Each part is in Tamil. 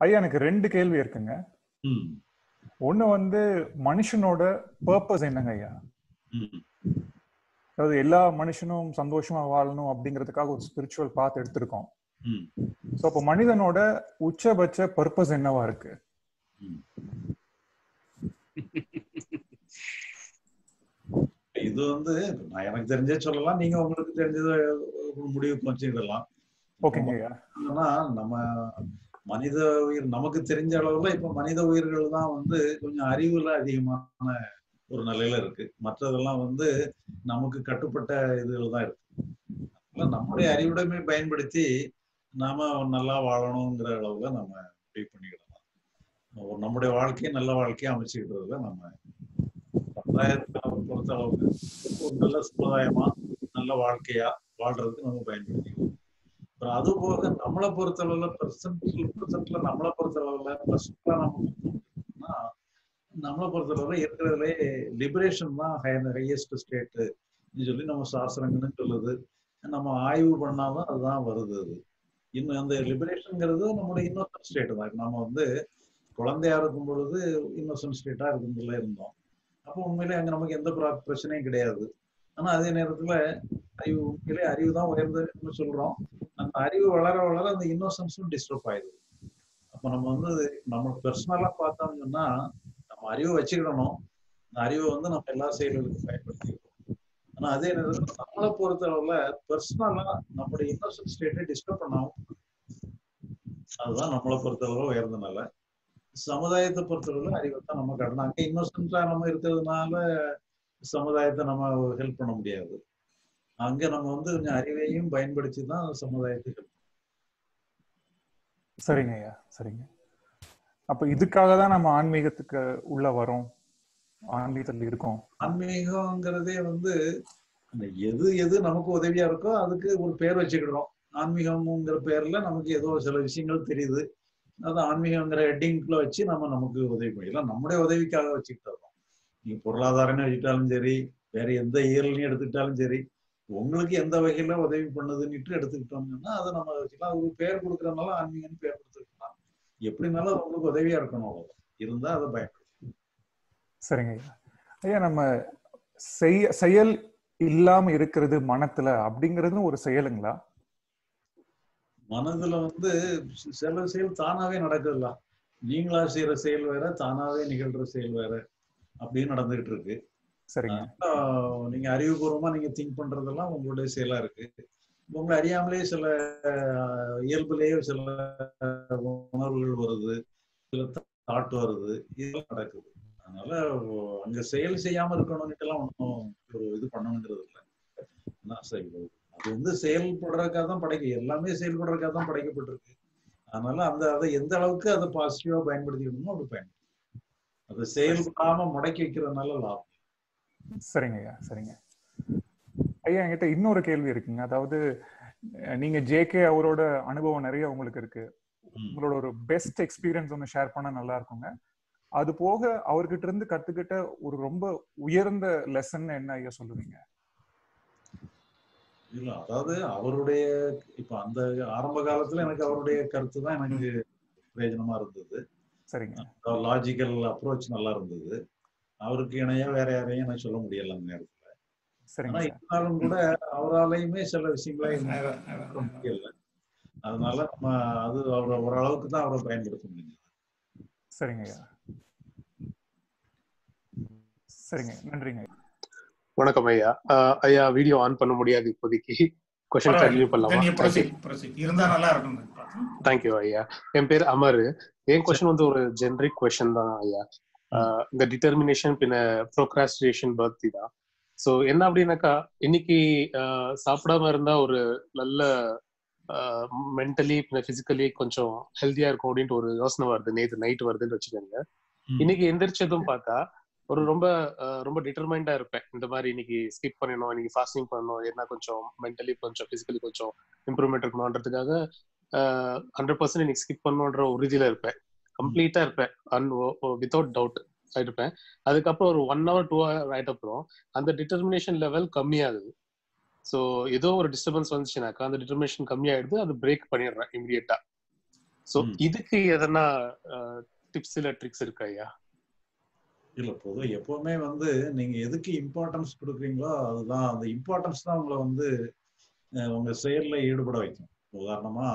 ஐயா எனக்கு ரெண்டு கேள்வி இருக்குங்க. ஒண்ணு வந்து மனுஷனோட பர்பஸ் என்னங்க ஐயா? அதாவது எல்லா மனுஷனும் சந்தோஷமா வாழணும் அப்படிங்கிறதுக்காக ஒரு ஸ்பிரிச்சுவல் பாத் எடுத்திருக்கோம். ஸோ அப்போ மனிதனோட உச்சபட்ச பர்பஸ் என்னவா இருக்கு. இது வந்து நான் எனக்கு தெரிஞ்சே சொல்லலாம். நீங்க உங்களுக்கு தெரிஞ்சதை ஒரு முடிவுக்கு வச்சுக்கிடலாம். ஓகேங்க ஐயா. ஆனா நம்ம மனித உயிர் நமக்கு தெரிஞ்ச அளவுல இப்ப மனித உயிர்கள் தான் வந்து கொஞ்சம் அறிவுல அதிகமான ஒரு நிலையில இருக்கு. மற்றதெல்லாம் வந்து நமக்கு கட்டுப்பட்ட இதுல தான் இருக்கு. அதனால நம்முடைய அறிவுடைமை பயன்படுத்தி நாம நல்லா வாழணுங்கிற அளவுல நம்ம முடிவு பண்ணிக்கிடலாம். நம்முடைய வாழ்க்கையை நல்ல வாழ்க்கையை அமைச்சுக்கிட்டதுல நம்ம சமுதாயத்தை பொறுத்த அளவுக்கு ஒரு நல்ல சமுதாயமா நல்ல வாழ்க்கையா வாழ்றதுக்கு நம்ம பயன்படுத்திக்கலாம் அது போக நம்மளை பொறுத்தளவுல பெர்சன்ட் பெர்சன்ட்ல நம்மளை பொறுத்தளவுல பர்சன்ட்ல நம்ம நம்மளை பொறுத்தளவுல இருக்கிறதுலே லிபரேஷன் தான் ஹையஸ்ட் ஸ்டேட்டு சொல்லி நம்ம சாஸ்திரங்கன்னு சொல்லுது. நம்ம ஆய்வு பண்ணாதான் அதுதான் வருது அது. இன்னும் அந்த லிபரேஷன்ங்கிறது நம்மளோட இன்னொசன்ட் ஸ்டேட் தான். நம்ம வந்து குழந்தையா இருக்கும் பொழுது இன்னொசன்ட் ஸ்டேட்டா இருக்கும்போதுல இருந்தோம். அப்போ உண்மையிலே அங்க நமக்கு எந்த ப்ரா பிரச்சனையும் கிடையாது. ஆனா அதே நேரத்துல அறிவு உண்மையிலே அறிவு தான் உயர்ந்ததுன்னு சொல்றோம். அந்த அறிவு வளர வளர அந்த இன்னோசன்ஸும் டிஸ்டர்ப் ஆயிடுது. அப்ப நம்ம வந்து நம்ம பர்சனலா பார்த்தோம்னு சொன்னா நம்ம அறிவை வச்சுக்கிடணும். அந்த அறிவை வந்து நம்ம எல்லா செயல்களுக்கும் பயன்படுத்திக்கிறோம் ஆனா அதே நேரத்தில் நம்மளை பொறுத்தளவுல பர்சனலா நம்மளுடைய இன்னோசன் ஸ்டேட்டை டிஸ்டர்ப் பண்ணாமல் அதுதான் நம்மளை பொறுத்தளவுல உயர்ந்த சமுதாயத்தை பொறுத்தளவுல அறிவை தான் நம்ம கடனாங்க இன்னோசன்ஸா நம்ம இருக்கிறதுனால சமுதாயத்தை நம்ம ஹெல்ப் பண்ண முடியாது. அங்க நம்ம வந்து கொஞ்சம் அறிவையும் பயன்படுத்தி தான் சமுதாயத்துக்கு சரிங்க ஐயா சரிங்க. அப்ப இதுக்காக தான் நம்ம ஆன்மீகத்துக்கு உள்ள வரோம் ஆன்மீகத்துல இருக்கோம். ஆன்மீகங்கிறதே வந்து அந்த எது எது நமக்கு உதவியா இருக்கோ அதுக்கு ஒரு பேர் வச்சுக்கிடுறோம். ஆன்மீகம்ங்கிற பேர்ல நமக்கு ஏதோ சில விஷயங்கள் தெரியுது. அது ஆன்மீகங்கிற ஹெட்டிங்குள்ள வச்சு நம்ம நமக்கு உதவி பண்ணிக்கலாம் நம்முடைய உதவிக்காக வச்சுக்கிட்டு இருக்கோம் நீங்க பொருளாதாரம்னு வச்சுக்கிட்டாலும் சரி வேற எந்த இயல்னு எடுத்துக்கிட்டாலும் சரி உங்களுக்கு எந்த வகையில உதவி பண்ணுதுன்னுட்டு எடுத்துக்கிட்டோம்னா அதை நம்ம வச்சுக்கலாம். ஒரு பேர் கொடுக்கறதுனால ஆன்மீகம்னு பேர் கொடுத்துருக்கலாம். எப்படினாலும் அது உங்களுக்கு உதவியா இருக்கணும் இருந்தா அதை பயன்படுத்தணும். சரிங்க ஐயா. நம்ம செய்ய செயல் இல்லாம இருக்கிறது மனத்துல அப்படிங்கிறது ஒரு செயலுங்களா? மனதுல வந்து சில செயல் தானாவே நடக்குதுல்ல. நீங்களா செய்யற செயல் வேற தானாவே நிகழ்ற செயல் வேற. அப்படின்னு நடந்துகிட்டு இருக்கு சரிங்க நீங்க அறிவுபூர்வமா நீங்க திங்க் பண்றதெல்லாம் உங்களுடைய செயலா இருக்கு. உங்களை அறியாமலே சில இயல்புலயே சில உணர்வுகள் வருது சில தாட் வருது இதெல்லாம் நடக்குது. அதனால அங்க செயல் செய்யாம இருக்கணும்னுட்டுலாம் ஒன்றும் ஒரு இது பண்ணணுங்கிறது இல்லை. சரி, அது வந்து செயல்படுறதுக்காக தான் படைக்க எல்லாமே செயல்படுறதுக்காக தான் படைக்கப்பட்டிருக்கு. அதனால அந்த அதை எந்த அளவுக்கு அதை பாசிட்டிவா பயன்படுத்திக்கணுமோ அப்படி பயன்படுத்தி அதை செயல்படாம முடக்கி வைக்கிறதுனால லாபம். சரிங்க ஐயா சரிங்க. ஐயா என்கிட்ட இன்னொரு கேள்வி இருக்குங்க. அதாவது நீங்க ஜேகே அவரோட அனுபவம் நிறைய உங்களுக்கு இருக்கு. உங்களோட ஒரு பெஸ்ட் எக்ஸ்பீரியன்ஸ் ஒன்று ஷேர் பண்ணா நல்லா இருக்குங்க. அது போக அவர்கிட்ட இருந்து கத்துக்கிட்ட ஒரு ரொம்ப உயர்ந்த லெசன் என்ன ஐயா சொல்லுவீங்க? இல்ல அதாவது அவருடைய இப்ப அந்த ஆரம்ப காலத்துல எனக்கு அவருடைய கருத்து தான் எனக்கு பிரயோஜனமா இருந்தது. சரிங்க. லாஜிக்கல் அப்ரோச் நல்லா இருந்தது அவருக்கு இணையா வேற யாரையும் எனக்கு சொல்ல முடியல அந்த நேரத்துல. ஆனா. இருந்தாலும் கூட அவராலையுமே சில விஷயங்களை முடியல. அதனால நம்ம அது அவரை ஓரளவுக்கு தான் அவரை பயன்படுத்த முடிஞ்சது. சரிங்க ஐயா. சரிங்க நன்றிங்க. வணக்கம் ஐயா. ஐயா வீடியோ ஆன் பண்ண முடியாது இப்போதைக்கு. கொஸ்டின் கண்டினியூ பண்ணலாமா? இருந்தா நல்லா இருக்கும். தேங்க்யூ ஐயா. என் பேர் அமர். என் கொஸ்டின் வந்து ஒரு ஜென்ரிக் கொஸ்டின் தான் ஐயா. இந்த டிட்டர்மினேஷன் பின்ன ப்ரோக்ராஸ்டினேஷன் பர்த்தி தான். ஸோ என்ன அப்படின்னாக்கா இன்னைக்கு சாப்பிடாம இருந்தா ஒரு நல்ல மென்டலி பிசிக்கலி கொஞ்சம் ஹெல்த்தியா இருக்கும் அப்படின்ட்டு ஒரு யோசனை வருது. நேற்று நைட் வருதுன்னு வச்சுக்கோங்க. இன்னைக்கு எந்திரிச்சதும் பார்த்தா ஒரு ரொம்ப ரொம்ப டிட்டர்மைண்டா இருப்பேன். இந்த மாதிரி இன்னைக்கு ஸ்கிப் பண்ணணும் இன்னைக்கு ஃபாஸ்டிங் பண்ணணும் என்ன கொஞ்சம் மென்டலி கொஞ்சம் பிசிக்கலி கொஞ்சம் இம்ப்ரூவ்மெண்ட் இருக்கணும்ன்றதுக்காக ஹண்ட்ரட் பர்சன்ட் இன்னைக்கு ஸ்கிப் பண்ணணுன்ற உறுதியில இருப்பேன். கம்ப்ளீட்டா இருப்பேன். அன் வித்தவுட் டவுட் இருப்பேன். அதுக்கப்புறம் ஒரு ஒன் ஹவர் டூ ஹவர் ஆயிட்ட அப்புறம் அந்த டிட்டர்மினேஷன் லெவல் கம்மியாகுது. ஸோ ஏதோ ஒரு டிஸ்டர்பன்ஸ் வந்துச்சுனாக்கா அந்த டிட்டர்மினேஷன் கம்மியாயிடுது. அது பிரேக் பண்ணிடுறேன் இமீடியட்டா சோ ம். இதுக்கு எதனா டிப்ஸ் இல்ல ட்ரிக்ஸ் இருக்கா ஐயா? இல்ல பொதுவா எப்பவுமே வந்து நீங்க எதுக்கு இம்பார்ட்டன்ஸ் கொடுக்குறீங்களோ அதுதான். அந்த இம்பார்ட்டன்ஸ் தான் உங்களை வந்து உங்க செயல்ல ஈடுபட வைக்கும். உதாரணமா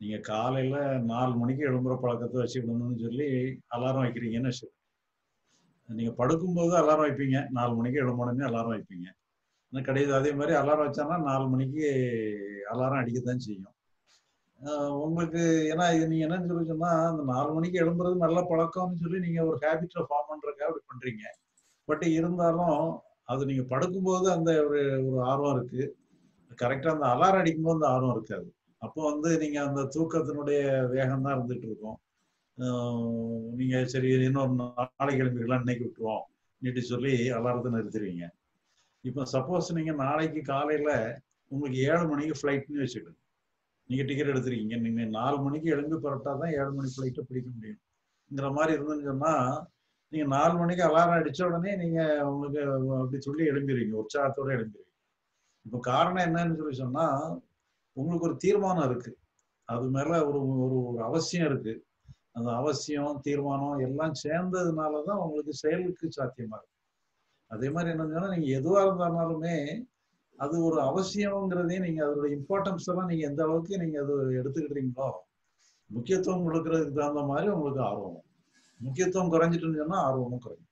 நீங்க காலையில நாலு மணிக்கு எழும்புற பழக்கத்தை வச்சுக்கணும்னு சொல்லி அலாரம் வைக்கிறீங்கன்னு வச்சுக்கோங்க. நீங்க படுக்கும்போது அலாரம் வைப்பீங்க. நாலு மணிக்கு எழும்பணும்னு அலாரம் வைப்பீங்க. ஆனால் கிடையாது. அதே மாதிரி அலாரம் வச்சானா நாலு மணிக்கு அலாரம் அடிக்கத்தான் செய்யும். உங்களுக்கு ஏன்னா இது நீங்க என்னன்னு சொல்லி சொன்னா அந்த நாலு மணிக்கு எழும்புறது நல்ல பழக்கம்னு சொல்லி நீங்க ஒரு ஹேபிட்ல ஃபார்ம் பண்றதுக்காக அப்படி பண்றீங்க. பட் இருந்தாலும் அது நீங்க படுக்கும்போது அந்த ஒரு ஒரு ஆர்வம் இருக்கு. கரெக்டா அந்த அலாரம் அடிக்கும்போது அந்த ஆர்வம் இருக்காது. அப்போ வந்து நீங்க அந்த தூக்கத்தினுடைய வேகம் தான் இருந்துட்டு இருக்கும் நீங்க சரி இன்னொரு நாளைக்கு கிளம்பிக்கலாம் இன்னைக்கு விட்டுருவோம் நீட்டு சொல்லி அலாரத்தை நிறுத்திடுவீங்க. இப்போ சப்போஸ் நீங்க நாளைக்கு காலையில உங்களுக்கு ஏழு மணிக்கு ஃப்ளைட்னு வச்சுக்கணும் நீங்க டிக்கெட் எடுத்துருக்கீங்க. நீங்க நாலு மணிக்கு எழும்பி புறப்பட்டா தான் ஏழு மணி ஃப்ளைட்டை பிடிக்க முடியும்ங்கிற மாதிரி இருந்துன்னு சொன்னா நீங்க நாலு மணிக்கு அலாரம் அடிச்ச உடனே நீங்க உங்களுக்கு அப்படி சொல்லி எழும்பிடுவீங்க. உற்சாகத்தோட எழும்பிடுவீங்க. இப்போ காரணம் என்னன்னு சொல்லி சொன்னா உங்களுக்கு ஒரு தீர்மானம் இருக்கு. அது மேல ஒரு ஒரு ஒரு அவசியம் இருக்கு. அந்த அவசியம் தீர்மானம் எல்லாம் சேர்ந்ததுனால தான் உங்களுக்கு செயலுக்கு சாத்தியமா இருக்கு. அதே மாதிரி என்ன நீங்க எதுவா இருந்தாலுமே அது ஒரு அவசியம்ங்கிறதையும் நீங்க அதோட இம்பார்ட்டன்ஸ் எல்லாம் நீங்க எந்த அளவுக்கு நீங்க அது எடுத்துக்கிட்டீங்களோ முக்கியத்துவம் கொடுக்கறதுக்கு தகுந்த மாதிரி உங்களுக்கு ஆர்வம் முக்கியத்துவம் குறைஞ்சிட்டுன்னு சொன்னா ஆர்வமும் குறையும்.